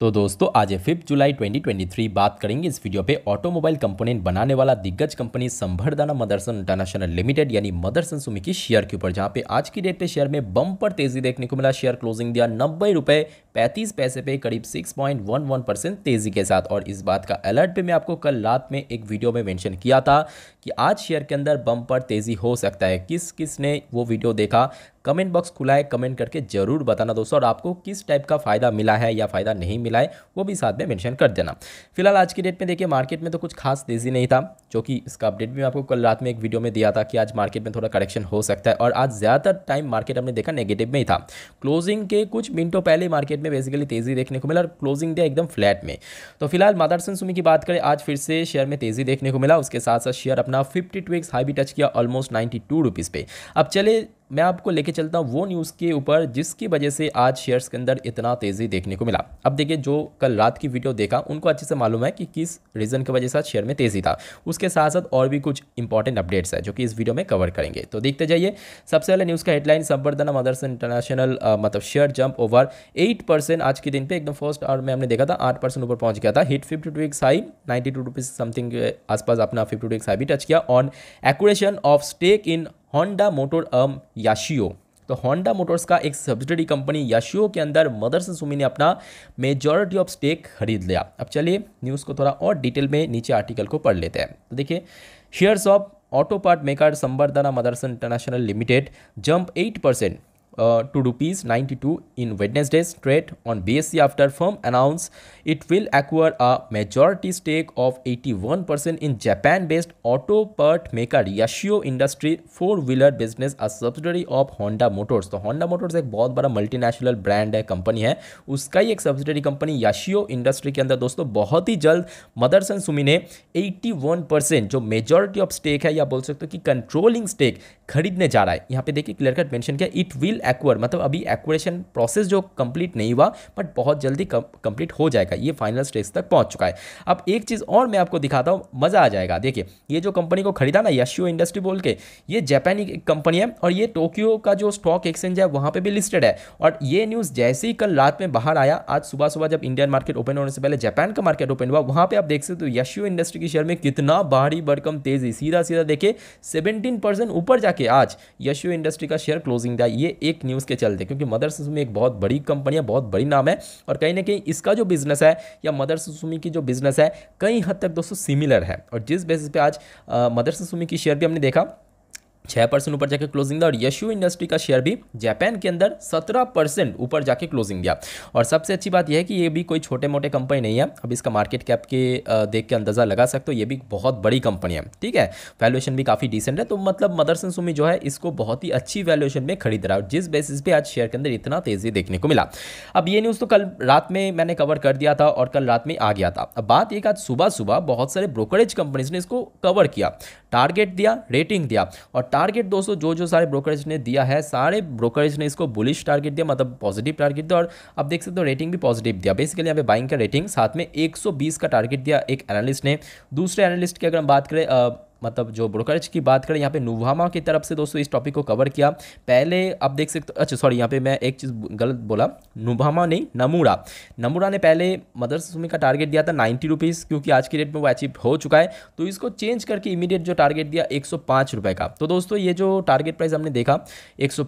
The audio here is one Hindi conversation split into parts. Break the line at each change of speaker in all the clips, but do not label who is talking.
तो दोस्तों, आज है फिफ्थ जुलाई 2023 बात करेंगे इस वीडियो पे ऑटोमोबाइल कंपोनेंट बनाने वाला दिग्गज company Samvardhana Motherson international limited यानी मदरसन सुमी की शेयर के ऊपर, जहाँ पे आज की डेट पे शेयर में बम्पर तेज़ी देखने को मिला। शेयर क्लोजिंग दिया नब्बे रुपए, पैंतीस पैसे पे करीब 6.11 परसेंट तेज़ी के साथ। और इस बात का अलर्ट पे मैं आपको कल रात में एक वीडियो में मेंशन किया था कि आज शेयर के अंदर बम्पर तेज़ी हो सकता है। किस किस ने वो वीडियो देखा? कमेंट बॉक्स खुला है, कमेंट करके ज़रूर बताना दोस्तों, और आपको किस टाइप का फ़ायदा मिला है या फ़ायदा नहीं मिला है, वो भी साथ में मेंशन कर देना। फ़िलहाल आज की डेट में देखिए, मार्केट में तो कुछ खास तेज़ी नहीं था, जो कि इसका अपडेट भी मैं आपको कल रात में एक वीडियो में दिया था कि आज मार्केट में थोड़ा करेक्शन हो सकता है, और आज ज़्यादातर टाइम मार्केट हमने देखा नेगेटिव में ही था। क्लोजिंग के कुछ मिनटों पहले मार्केट में बेसिकली तेज़ी देखने को मिला, और क्लोजिंग दिया एकदम फ्लैट में। तो फ़िलहाल मादरसन सुमी की बात करें, आज फिर से शेयर में तेज़ी देखने को मिला, उसके साथ साथ शेयर अपना फिफ्टी टू एक्स हाई भी टच किया ऑलमोस्ट नाइन्टी टू रुपीज़ पे। अब चले मैं आपको लेके चलता हूँ वो न्यूज़ के ऊपर, जिसकी वजह से आज शेयर्स के अंदर इतना तेज़ी देखने को मिला। अब देखिए, जो कल रात की वीडियो देखा, उनको अच्छे से मालूम है कि किस रीज़न की वजह से शेयर में तेज़ी था। उसके साथ साथ और भी कुछ इंपॉर्टेंट अपडेट्स है, जो कि इस वीडियो में कवर करेंगे। तो देखते जाइए, सबसे पहले न्यूज़ का हेडलाइन संवर्धना मदर्स इंटरनेशनल मतलब शेयर जंप ओवर एट आज के दिन पर एकदम फ़र्स्ट आवर में हमने देखा था, आठ ऊपर पहुँच गया था। Hit fifty two X high ninety two rupees something आसपास अपना फिफ्टी टू एक्स हाई भी टच किया। On accretion of stake in Honda Motor um Yachiyo तो होंडा मोटर्स का एक सब्सिडरी कंपनी याशियो के अंदर मदरसन सुमी ने अपना मेजॉरिटी ऑफ़ स्टेक खरीद लिया। अब चलिए न्यूज़ को थोड़ा और डिटेल में नीचे आर्टिकल को पढ़ लेते हैं। तो देखिए shares of auto part maker Samvardhana Motherson international limited jump eight percent uh, to rupees 92 in Wednesday's trade on BSC after firm announced it will acquire a majority stake of 81% in Japan-based auto part maker Yashio Industry four-wheeler business a subsidiary of Honda Motors तो Honda Motors एक बहुत बड़ा मल्टीनेशनल ब्रांड है कंपनी है उसका ही एक सब्सिडरी कंपनी याशियो इंडस्ट्री के अंदर दोस्तों बहुत ही जल्द मदरसन सुमी ने 81 परसेंट जो मेजॉरिटी ऑफ़ स्टेक है या बोल सकते हो कि कंट्रोलिंग स्टेक खरीदने जा रहा है यहाँ पे देखिए क्लियर कट मेंशन किया इट विल एक्वर मतलब अभी एक्वरेशन प्रोसेस जो कंप्लीट नहीं हुआ बट बहुत जल्दी कंप्लीट हो जाएगा। ये फाइनल स्टेज तक पहुँच चुका है। अब एक चीज़ और मैं आपको दिखाता हूँ, मज़ा आ जाएगा। देखिए, ये जो कंपनी को खरीदा ना यशियो इंडस्ट्री बोल के, ये जापानी कंपनी है और ये टोक्यो का जो स्टॉक एक्सचेंज है, वहाँ पर भी लिस्टेड है। और ये न्यूज़ जैसे ही कल रात में बाहर आया, आज सुबह सुबह जब इंडियन मार्केट ओपन होने से पहले जापान का मार्केट ओपन हुआ, वहाँ पर आप देख सकते हो यशियो इंडस्ट्री के शेयर में कितना भारी भरकम तेज़ी। सीधा सीधा देखे सेवेंटीन ऊपर जाके आज यशियो इंडस्ट्री का शेयर क्लोजिंग दिया ये एक न्यूज़ के चलते, क्योंकि मदर सुसुमी एक बहुत बड़ी कंपनी है, बहुत बड़ी नाम है, और कहीं ना कहीं इसका जो बिज़नेस है, या मदर सुसुमी की जो बिज़नेस है, कई हद तक दोस्तों सिमिलर है। और जिस बेसिस पे आज मदर सुसुमी की शेयर भी हमने देखा छः परसेंट ऊपर जाके क्लोजिंग दिया और यशु इंडस्ट्री का शेयर भी जापान के अंदर सत्रह परसेंट ऊपर जाके क्लोजिंग दिया। और सबसे अच्छी बात यह है कि ये भी कोई छोटे मोटे कंपनी नहीं है। अब इसका मार्केट कैप के देख के अंदाज़ा लगा सकते हो, ये भी बहुत बड़ी कंपनी है। ठीक है? वैल्यूएशन भी काफ़ी डिसेंट है तो मतलब मदरसन सुमी जो है, इसको बहुत ही अच्छी वैल्यूएशन में खरीद रहा है जिस बेसिस पे आज शेयर के अंदर इतना तेज़ी देखने को मिला। अब ये न्यूज़ तो कल रात में मैंने कवर कर दिया था और कल रात में आ गया था। अब बात एक आज सुबह सुबह बहुत सारे ब्रोकरेज कंपनीज़ ने इसको कवर किया। टारगेट दिया रेटिंग दिया और टारगेट दोस्तों, जो जो सारे ब्रोकरेज ने दिया है, सारे ब्रोकरेज ने इसको बुलिश टारगेट दिया मतलब पॉजिटिव टारगेट दिया और आप देख सकते हो रेटिंग भी पॉजिटिव दिया। बेसिकली यहाँ पे बाइंग का रेटिंग साथ में 120 का टारगेट दिया एक एनालिस्ट ने। दूसरे एनालिस्ट की अगर हम बात करें मतलब जो ब्रोकरेज की बात करें, यहाँ पे नुवामा की तरफ़ से दोस्तों इस टॉपिक को कवर किया। पहले आप देख सकते हो अच्छा सॉरी यहाँ पे मैं एक चीज़ गलत बोला। नुवामा नहीं, नमूरा। नमूरा ने पहले मदरसा सुमी का टारगेट दिया था नाइन्टी रुपीज़ क्योंकि आज की डेट में वो अचीव हो चुका है। तो इसको चेंज करके इमीडिएट जो टारगेट दिया एक सौ का। तो दोस्तों, ये जो टारगेट प्राइस हमने देखा, एक सौ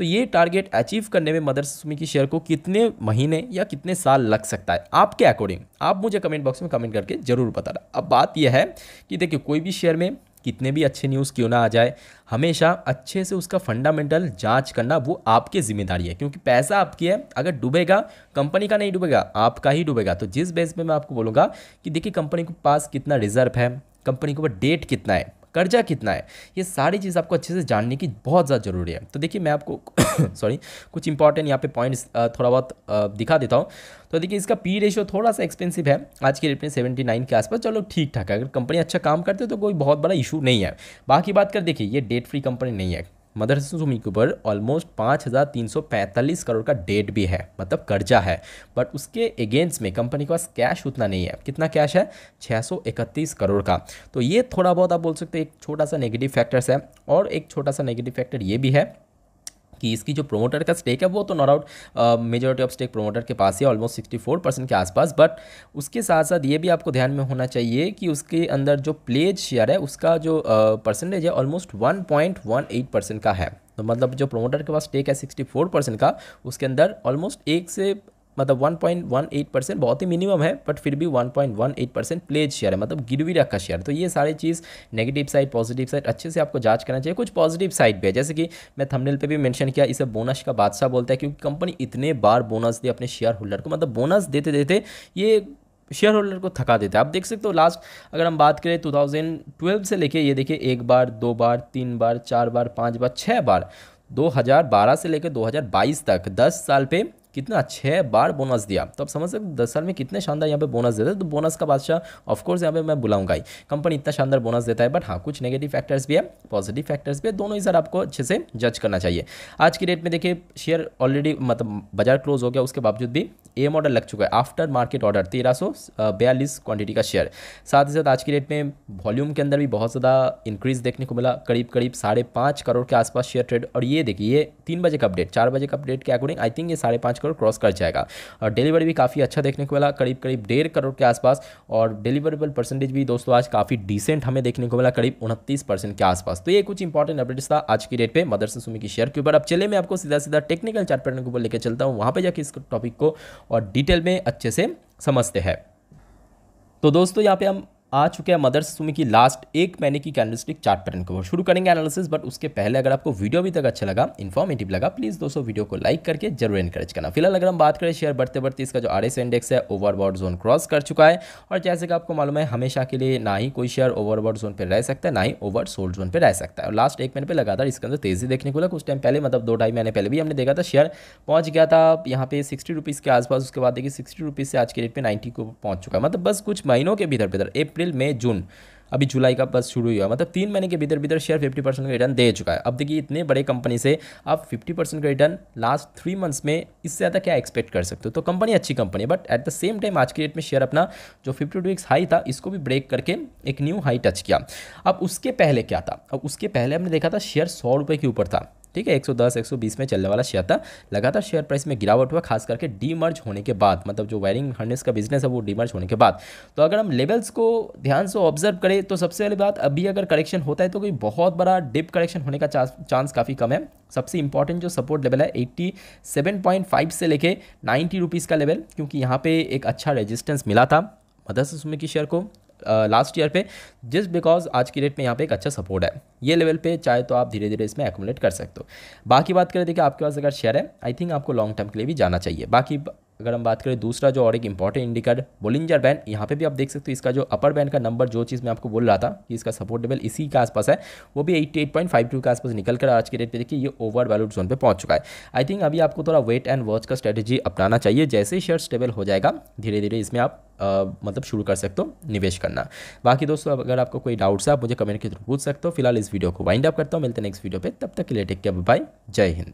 तो ये टारगेट अचीव करने में मदरसा सुमी की शेयर को कितने महीने या कितने साल लग सकता है? आपके अकॉर्डिंग आप मुझे कमेंट बॉक्स में कमेंट करके ज़रूर बताना। अब बात यह है कि देखिए, कोई भी शेयर में कितने भी अच्छे न्यूज़ क्यों ना आ जाए, हमेशा अच्छे से उसका फंडामेंटल जाँच करना वो आपकी ज़िम्मेदारी है, क्योंकि पैसा आपकी है, अगर डूबेगा कंपनी का नहीं डूबेगा, आपका ही डूबेगा। तो जिस बेस पे मैं आपको बोलूँगा कि देखिए कंपनी के पास कितना रिज़र्व है कंपनी के ऊपर डेट कितना है कर्जा कितना है? ये सारी चीज़ आपको अच्छे से जानने की बहुत ज़्यादा ज़रूरी है। तो देखिए, मैं आपको सॉरी कुछ इंपॉर्टेंट यहाँ पे पॉइंट्स थोड़ा बहुत दिखा देता हूँ। तो देखिए, इसका पी रेशियो थोड़ा सा एक्सपेंसिव है। आज के रेट में सेवेंटी नाइन के आसपास। चलो ठीक ठाक है। अगर कंपनी अच्छा काम करते तो कोई बहुत बड़ा इशू नहीं है। बाकी बात कर, देखिए, ये डेट फ्री कंपनी नहीं है। मदर सुमी के ऊपर ऑलमोस्ट पाँच हज़ार तीन सौ पैंतालीस करोड़ का डेट भी है मतलब कर्जा है। बट उसके अगेंस्ट में कंपनी के पास कैश उतना नहीं है। कितना कैश है? छः सौ इकतीस करोड़ का। तो ये थोड़ा बहुत आप बोल सकते हैं, एक छोटा सा नेगेटिव फैक्टर्स है और एक छोटा सा नेगेटिव फैक्टर ये भी है कि इसकी जो प्रोमोटर का स्टेक है, वो तो not out majority of stake promoter के पास ही ऑलमोस्ट सिक्सटी फोर परसेंट के आसपास बट उसके साथ साथ ये भी आपको ध्यान में होना चाहिए कि उसके अंदर जो प्लेज शेयर है, उसका जो परसेंटेज है almost one point one eight percent का है। तो मतलब जो प्रोमोटर के पास स्टेक है सिक्सटी फोर परसेंट का, उसके अंदर ऑलमोस्ट एक से मतलब 1.18 परसेंट बहुत ही मिनिमम है बट फिर भी 1.18 परसेंट प्लेज शेयर है मतलब गिरवी रखा शेयर तो ये सारी चीज़ नेगेटिव साइड पॉजिटिव साइड अच्छे से आपको जाँच करना चाहिए। कुछ पॉजिटिव साइड भी है, जैसे कि मैं थंबनेल पे भी मेंशन किया, इसे बोनस का बादशाह बोलता है, क्योंकि कंपनी इतने बार बोनस दे अपने शेयर होल्डर को। मतलब बोनस देते देते ये शेयर होल्डर को थका देते हैं। आप देख सकते हो लास्ट अगर हम बात करें 2012 से लेके, ये देखिए, एक बार, दो बार, तीन बार, चार बार, पाँच बार छः बार 2012 से लेकर 2022 तक 10 साल पे कितना छः बार बोनस दिया। तो आप समझ सकते दस साल में कितने शानदार यहाँ पे बोनस देते तो बोनस का बादशाह ऑफकोर्स यहाँ पे मैं बुलाऊँगा ही। कंपनी इतना शानदार बोनस देता है बट हाँ कुछ नेगेटिव फैक्टर्स भी है पॉजिटिव फैक्टर्स भी है। दोनों ही सर आपको अच्छे से जज करना चाहिए। आज की डेट में देखिए शेयर ऑलरेडी मतलब बाज़ार क्लोज हो गया, उसके बावजूद भी ए मॉडल लग चुका है। आफ्टर मार्केट ऑर्डर तेरह सौ बयालीस क्वान्टिटी का शेयर साथ ही साथ आज की डेट में वॉल्यूम के अंदर भी बहुत ज़्यादा इंक्रीज देखने को मिला। करीब करीब साढ़े पाँच करोड़ के आसपास शेयर ट्रेड और ये देखिए, ये तीन बजे का अपडेट चार बजे का अपडेट के अकॉर्डिंग आई थिंक ये साढ़े पाँच करोड़ क्रॉस कर जाएगा। और डिलीवरी भी काफ़ी अच्छा देखने को मिला, करीब करीब डेढ़ करोड़ के आसपास। और डिलीवरेबल परसेंटेज भी दोस्तों आज काफ़ी डिसेंट हमें देखने को मिला, करीब उनतीस परसेंट के आसपास। तो ये कुछ इंपॉर्टेंट अपडेट्स था आज की डेट पर मदरसन सुमी की शेयर के ऊपर। अब चले मैं आपको सीधा सीधा टेक्निकल चार्ट पैटर्न के ऊपर लेकर चलता हूँ। वहाँ पर जाकर इस टॉपिक को और डिटेल में अच्छे से समझते हैं। तो दोस्तों यहाँ पे हम आ चुके हैं मदर्स सुमी की लास्ट एक महीने की कैंडलस्टिक चार्ट पैटर्न को शुरू करेंगे एनालिसिस बट उसके पहले अगर आपको वीडियो अभी तक अच्छा लगा इन्फॉर्मेटिव लगा प्लीज़ दोस्तों वीडियो को लाइक करके ज़रूर इनकरेज करना। फ़िलहाल अगर हम बात करें शेयर बढ़ते बढ़ते, इसका जो आरएस इंडेक्स है ओवरबॉड जोन क्रॉस कर चुका है। और जैसे कि आपको मालूम है, हमेशा के लिए ना ही कोई शेयर ओवरबॉड जोन पर रह सकता है, ना ही ओवर सोल्ड जोन पर रह सकता है। और लास्ट एक महीने पर लगातार इसके अंदर तेज़ी देखने को लगा। कुछ टाइम पहले मतलब दो ढाई महीने पहले भी हमने देखा था शेयर पहुँच गया था यहाँ पे सिक्सटी रुपीज़ के आसपास, उसके बाद देखिए सिक्सटी से आज के रेट पे नाइन्टी को पहुँच चुका है। मतलब बस कुछ महीनों के भीतर भीतर अप्रैल मई, जून। अभी जुलाई का बस शुरू हुआ। मतलब तीन महीने के भीतर भीतर शेयर फिफ्टी परसेंट का रिटर्न दे चुका है। अब देखिए, इतने बड़े कंपनी से आप फिफ्टी परसेंट का रिटर्न लास्ट थ्री मंथ्स में इससे ज़्यादा क्या एक्सपेक्ट कर सकते हो? तो कंपनी अच्छी कंपनी है but at the same time आज की डेट में शेयर अपना जो फिफ्टी टू हाई था, इसको भी ब्रेक करके एक न्यू हाई टच किया। अब उसके पहले क्या था? अब उसके पहले हमने देखा था शेयर सौ रुपये के ऊपर था। ठीक है 110 120 में चलने वाला शेयर था। लगातार शेयर प्राइस में गिरावट हुआ, खास करके डीमर्ज होने के बाद मतलब जो वायरिंग हार्नेस का बिज़नेस है, वो डीमर्ज होने के बाद। तो अगर हम लेवल्स को ध्यान से ऑब्ज़र्व करें तो सबसे पहली बात, अभी अगर करेक्शन होता है तो कोई बहुत बड़ा डिप करेक्शन होने का चांस काफ़ी कम है। सबसे इंपॉर्टेंट जो सपोर्ट लेवल है एट्टी सेवन पॉइंट फाइव से लेके नाइन्टी रुपीज़ का लेवल क्योंकि यहाँ पे एक अच्छा रेजिस्टेंस मिला था मदरसा की शेयर को। लास्ट ईयर पे जस्ट बिकॉज़ आज की डेट में यहाँ पे एक अच्छा सपोर्ट है। ये लेवल पे चाहे तो आप धीरे धीरे इसमें एकोमुलेट कर सकते हो। बाकी बात करें, देखिए आपके पास अगर शेयर है आई थिंक आपको लॉन्ग टर्म के लिए भी जाना चाहिए। बाकी अगर हम बात करें दूसरा जो और एक इंपॉर्टेंट इंडिकेटर बोलिंजर बैंड यहाँ पे भी आप देख सकते हो इसका जो अपर बैंड का नंबर जो चीज़ मैं आपको बोल रहा था कि इसका सपोर्ट लेवल इसी के आसपास है, वो भी 88.52 के आसपास निकल कर आज के डेट पे देखिए ये ओवर वैल्यूड जोन पे पहुँच चुका है। आई थिंक अभी आपको थोड़ा वेट एंड वॉच का स्ट्रेटेजी अपनाना चाहिए। जैसे ही शेयर स्टेबल हो जाएगा धीरे धीरे इसमें आप आ, मतलब शुरू कर सकते हो निवेश करना। बाकी दोस्तों अगर आपको कोई डाउट्स है आप मुझे कमेंट के थ्रू पूछ सकते हो। फ़िलहाल इस वीडियो को वाइंड अप करता हूँ। मिलते हैं नेक्स्ट वीडियो पर तब तक के लिए टेक केयर बाय जय हिंद।